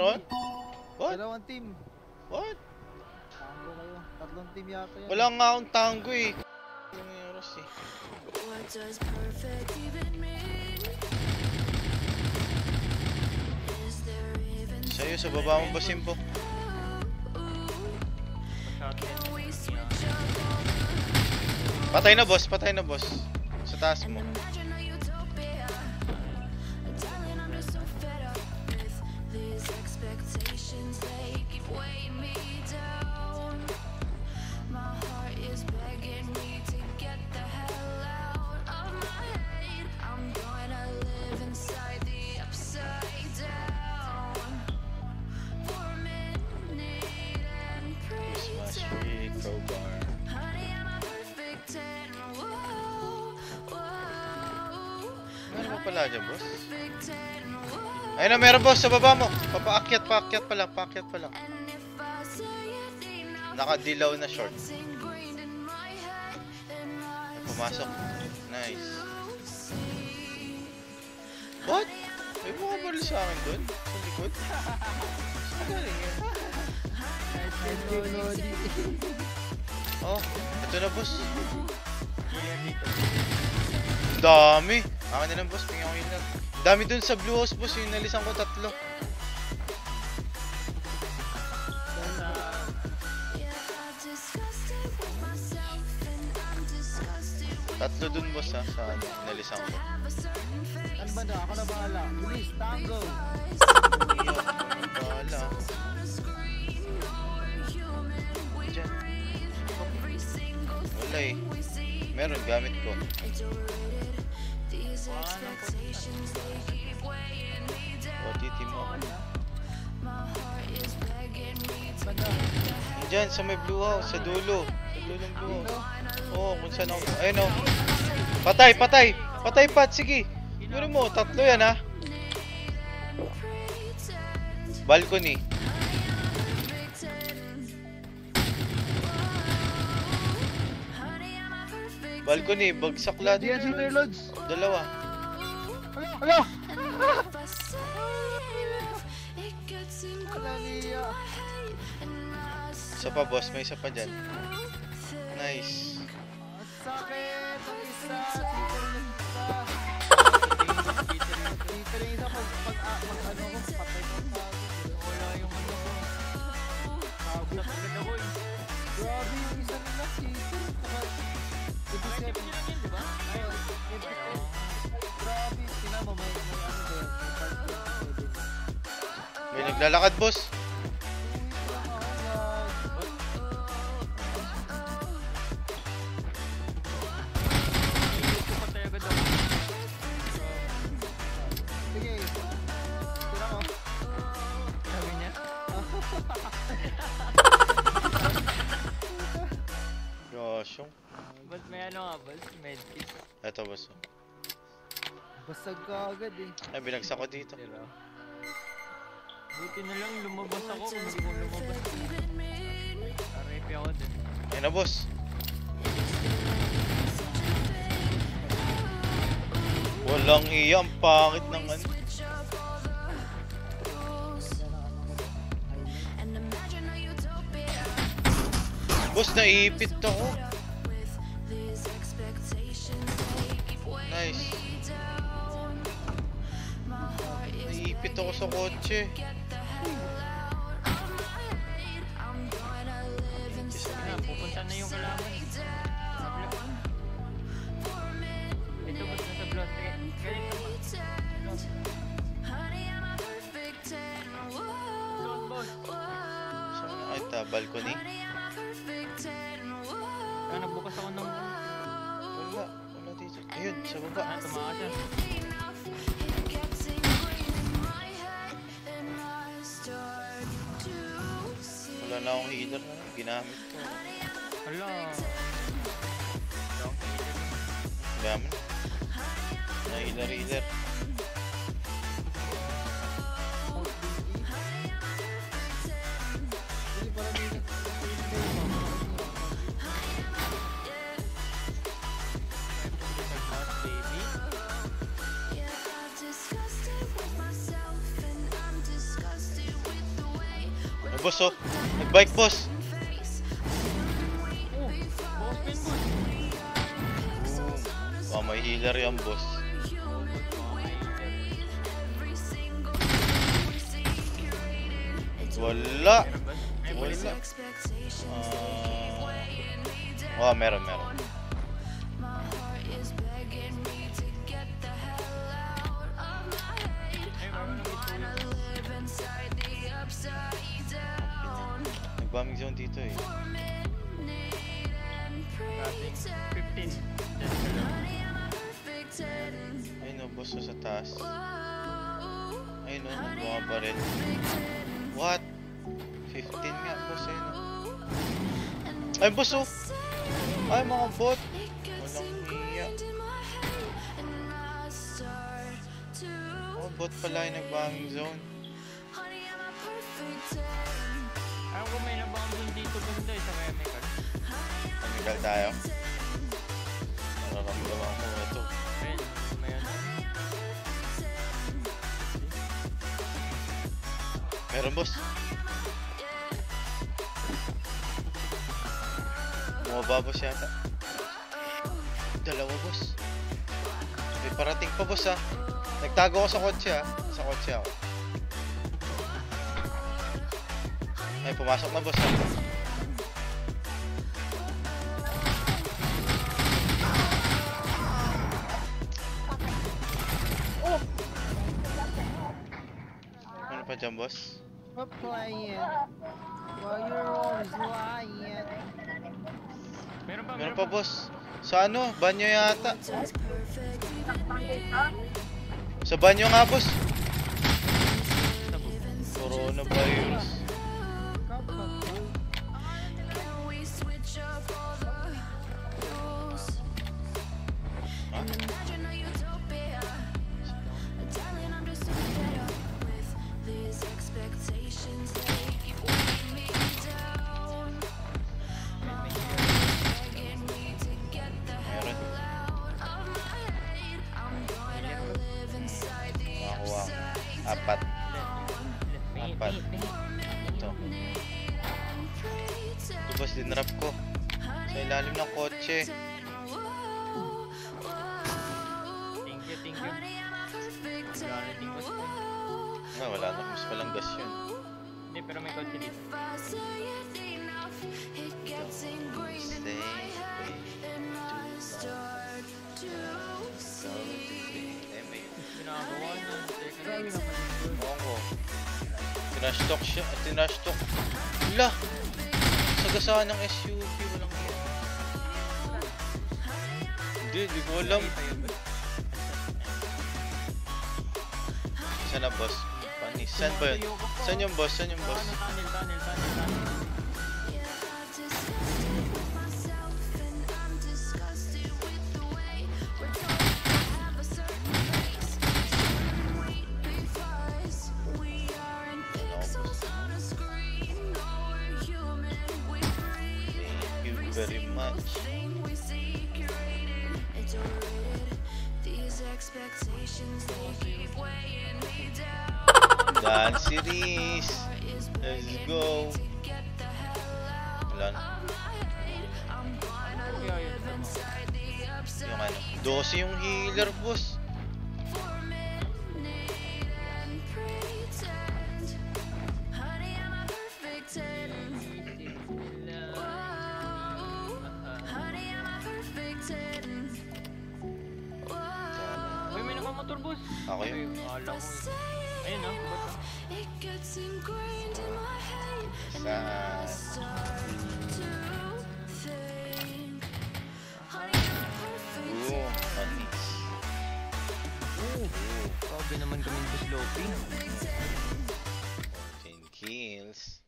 Meron? What? Dalawang team. What? Tango kayo. Tatlong team yata yan. Wala nga akong tango eh. Yung Eros eh. What does perfect even mean? Is there even Sa'yo, sa baba mo ba, Simpo? Patay na, boss. Patay na, boss. Sa taas mo. Pala dyan, boss? Ayun na, meron, boss. Sa baba mo. Papaakyat, paakyat pa lang. Paakyat pa lang. Nakadilaw na short. Pumasok. Nice. What? May bumabaril sa akin doon? Sa likod? Saan galing yun? Oh, ito na, boss. Dami. Akin na lang, boss. Tingnan ko yun lang. Dami dun sa blue house, boss. Yung nalisan ko tatlo. Tatlo dun, boss, ha. Sa ano, nalisan ko. Ano ba na? Ako na bahala. Luis, tango. Bahala. Diyan. Wala eh. Meron, gamit ko. These expectations, they keep weighing me down. O, titi mo. My heart is begging me to Diyan, sa may blue house, sa dulo. Sa dulong blue house. Oo, kung saan ako. Ayun, oh. Patay, patay! Patay, Pat, sige. Siguro mo, tatlo yan, ha. pretend. Balcony. Balcony, bagsak lahat. Diyan si Sir Lods. Dalawa. Ala! If I say enough, it gets Walang ingrained iya. in my Isa pa, boss. May isa pa dyan. Nice. Sakit! Isa! 27. May naglalakad, boss. Gosh, yung... ba't may ano nga boss? Medkit. Eto, boss. Basag ka agad eh. Ay, binagsak ko dito. Pero, buti na lang lumabas ako hindi ko lumabas. Arepe ako din. Ayun na, boss. Walang iya. Ang pangit ng ano. Boss, naipit ako. Nice. Naipit ako sa kotse. Balcony. Ah, nagbukas ako ng... Wala. Wala dito. Ayun, sa baba. Ah, tumakas siya. Wala na akong healer na. Ginamit ko. Hala. Gamit. Na healer, healer. Hindi Boss oh. Nagbike boss. Oh. Oh, may healer yan boss. Wala. Wala. Ah. oh, meron, meron. Ay, Nag-bombing zone dito eh. Dating 15. Diyan ka lang. Ayun oh, boss oh, sa taas. Ayun bunga pa rin. What? 15 nga boss ayun oh. Ay boss oh. Ay mga bot. Walang hiya. Oh, bot pala yung nag-bombing zone. Dito banda eh, sa card. Tumigal tayo. Nararamdaman ko ito. Ayun, may ano. Meron boss. Bumaba boss yata. Dalawa boss. May parating pa boss ah. Nagtago ako sa kotse ah. Sa kotse ako. Ay, pumasok na boss ah. Dyan boss? Stop playing. While you're always lying. Meron pa, Meron pa boss. Sa ano? Banyo yata. Sa banyo nga boss. Coronavirus. Kapag Apat. Apat. Ito. Boss, dinrap ko. Sa ilalim ng kotse. Thank you, thank you. Sa Ah, wala na. Mas palang gas yun. Hindi, pero may kotse dito. Stay. Eh, may Ginagawa niya. Teka lang. naman yun. Bongo. Tinastock siya. At tinastock. Wala! Ng SUV. Walang yan. Hindi, di ko alam. Nakita yun ba? Saan na boss? Panis. Saan ba yun? Saan yung boss? Saan yung boss? Tunnel, tunnel, tunnel, tunnel. Dance series. Let's go. Wala na. Yung ano. 12 yung healer, boss. Ako ano yun. Akala ko eh. Ayun ah, ba't ah? Sa... Oo, panis. Oo, grabe naman kaming sa sloping. 10 kills.